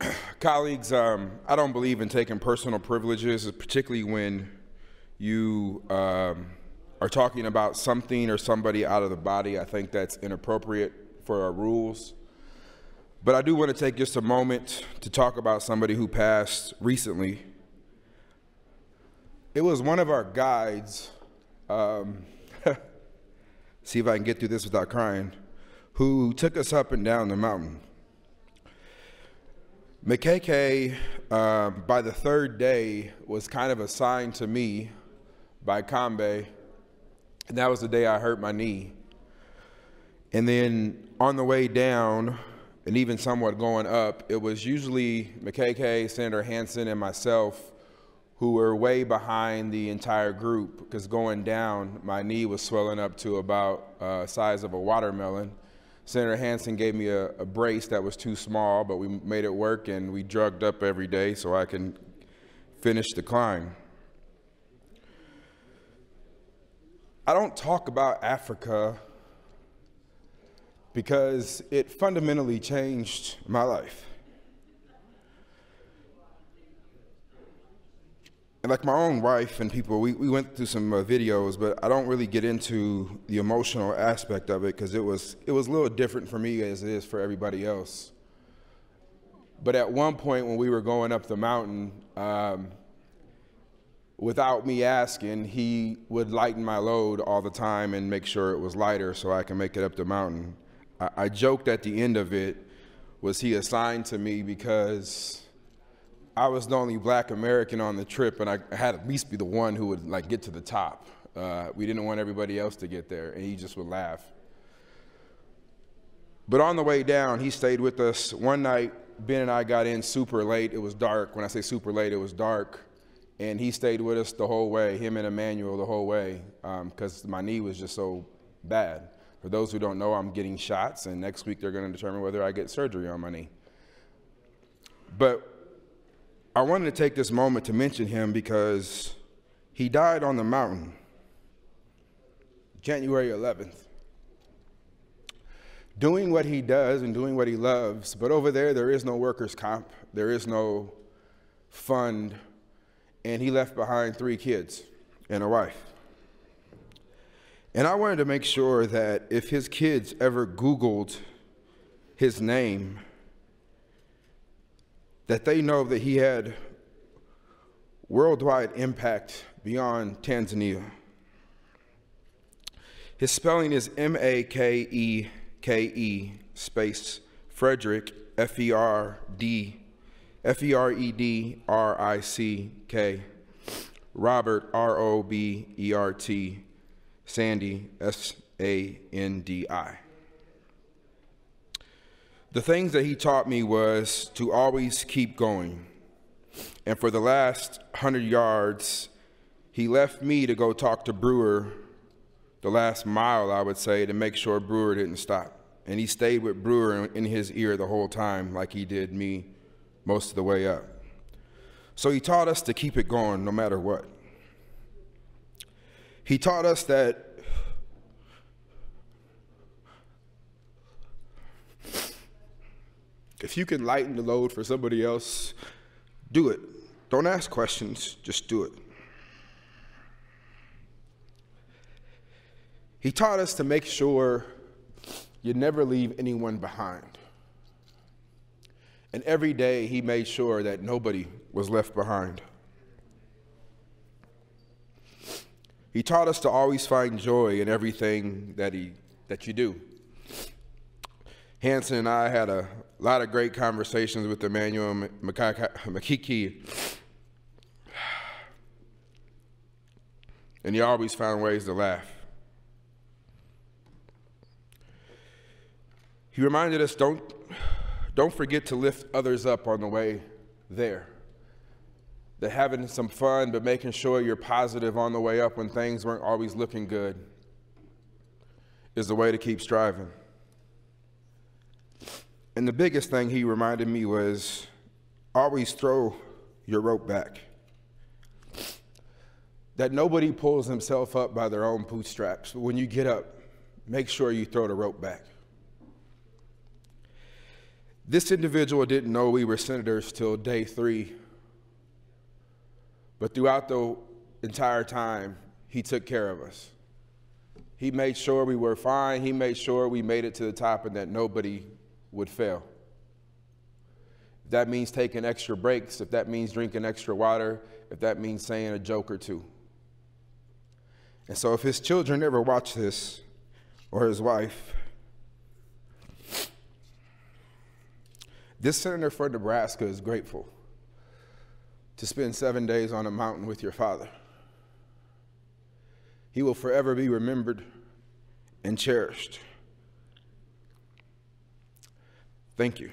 Colleagues, um, I don't believe in taking personal privileges, particularly when you um, are talking about something or somebody out of the body. I think that's inappropriate for our rules. But I do want to take just a moment to talk about somebody who passed recently. It was one of our guides, um, see if I can get through this without crying, who took us up and down the mountain. Makeke, uh, by the third day, was kind of assigned to me by Kambe, and that was the day I hurt my knee. And then on the way down, and even somewhat going up, it was usually Makeke, Senator Hansen, and myself who were way behind the entire group because going down, my knee was swelling up to about uh, size of a watermelon. Senator Hansen gave me a, a, brace that was too small, but we made it work and we drugged up every day so I can finish the climb. I don't talk about Africa because it fundamentally changed my life. And like my own wife and people, we, we went through some uh, videos, but I don't really get into the emotional aspect of it because it was, it was a little different for me as it is for everybody else. But at one point when we were going up the mountain, um, without me asking, he would lighten my load all the time and make sure it was lighter so I can make it up the mountain. I, I joked at the end of it, was he assigned to me because I was the only black American on the trip and I had at least be the one who would like get to the top. Uh, we didn't want everybody else to get there and he just would laugh. But on the way down, he stayed with us. One night, Ben and I got in super late. It was dark. When I say super late, it was dark and he stayed with us the whole way, him and Emmanuel the whole way, because um, my knee was just so bad. For those who don't know, I'm getting shots, and next week they're going to determine whether I get surgery on my knee. But I wanted to take this moment to mention him because he died on the mountain, January 11th. Doing what he does and doing what he loves, but over there, there is no workers' comp, there is no fund and he left behind three kids and a wife. And I wanted to make sure that if his kids ever Googled his name, that they know that he had worldwide impact beyond Tanzania. His spelling is M A K E K E space Frederick, F E R D F E R E D R I C K, Robert, R O B E R T, Sandy, S A N D I. The things that he taught me was to always keep going. And for the last 100 yards, he left me to go talk to Brewer, the last mile, I would say, to make sure Brewer didn't stop. And he stayed with Brewer in his ear the whole time, like he did me most of the way up. So he taught us to keep it going no matter what. He taught us that if you can lighten the load for somebody else, do it. Don't ask questions, just do it. He taught us to make sure you never leave anyone behind. And every day he made sure that nobody was left behind. He taught us to always find joy in everything that, he, that you do. Hansen and I had a lot of great conversations with Emmanuel Makeke. And he always found ways to laugh. He reminded us don't don't forget to lift others up on the way there. That having some fun, but making sure you're positive on the way up when things weren't always looking good is the way to keep striving. And the biggest thing he reminded me was always throw your rope back. That nobody pulls himself up by their own bootstraps. But when you get up, make sure you throw the rope back. This individual didn't know we were senators till day three, but throughout the entire time, he took care of us. He made sure we were fine. He made sure we made it to the top and that nobody would fail. If that means taking extra breaks, if that means drinking extra water, if that means saying a joke or two. And so, if his children ever watch this, or his wife, this senator for Nebraska is grateful to spend seven days on a mountain with your father. He will forever be remembered and cherished. Thank you.